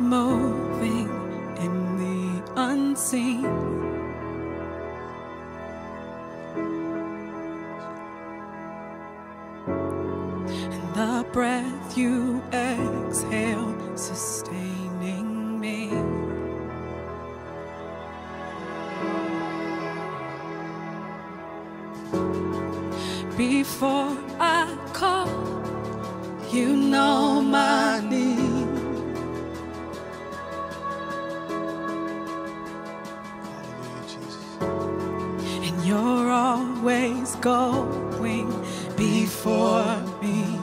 moving in the unseen. The breath you exhale, sustaining me. Before I call, you know my need. Going before me.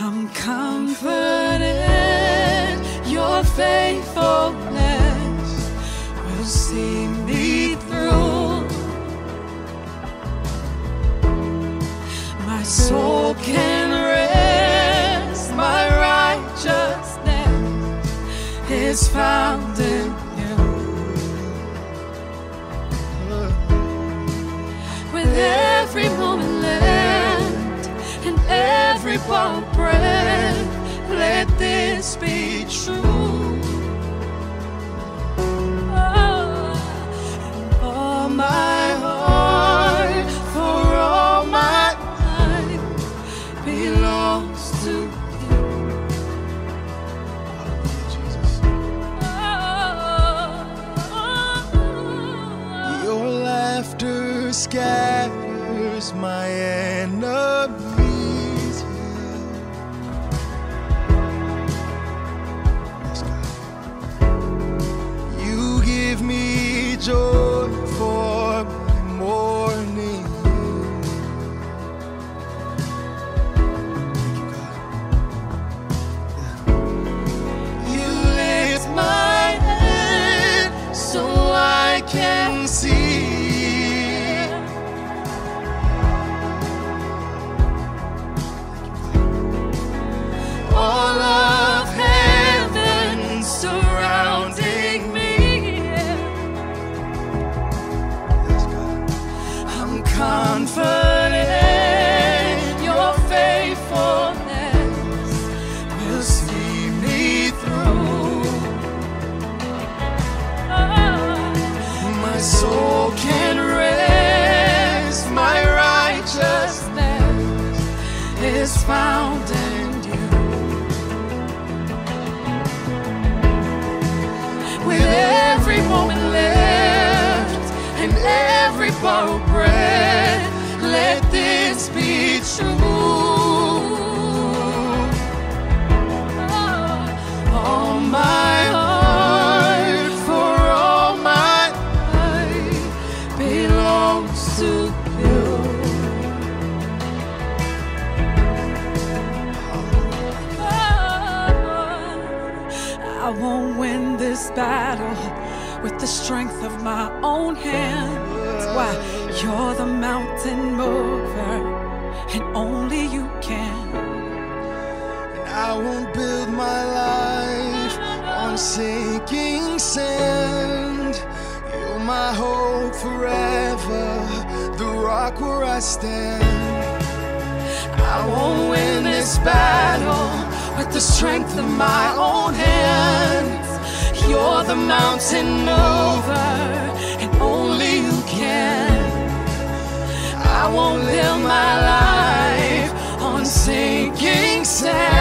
I'm confident your faithfulness will see me through. My soul can rest, my righteousness is found in every borrowed breath, let this be true. Ah, oh, all my heart, for all my life belongs to you. Your laughter scatters my enemies. See. All of heaven surrounding me. I'm is found in you. With every moment left and every borrowed breath, let this be true. I won't win this battle with the strength of my own hands. Why? You're the mountain mover, and only you can. And I won't build my life on sinking sand. You're my hope forever, the rock where I stand. I won't win this battle with the strength of my own hands. You're the mountain mover, and only you can. I won't live my life on sinking sand.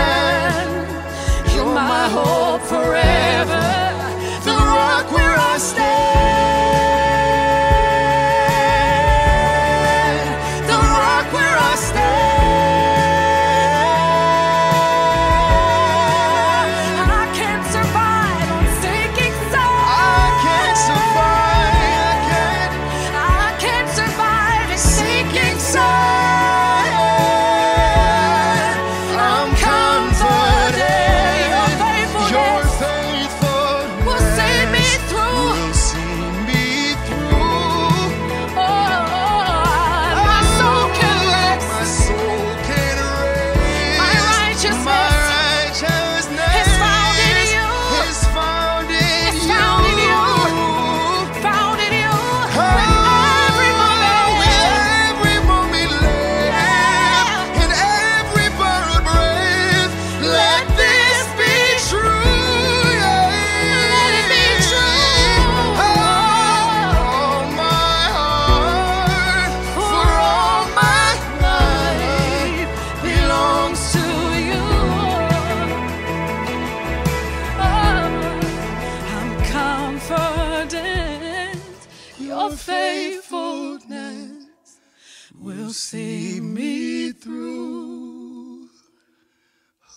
will see me through.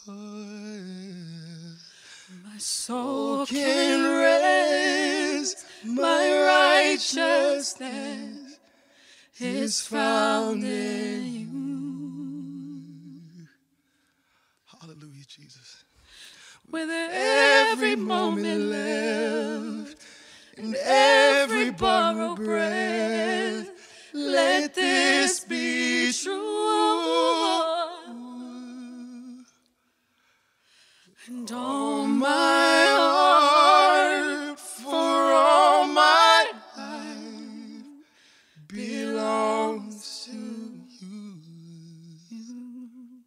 My soul oh, can rest, my righteousness is found in you. Hallelujah, Jesus. With every moment left and every borrowed breath. My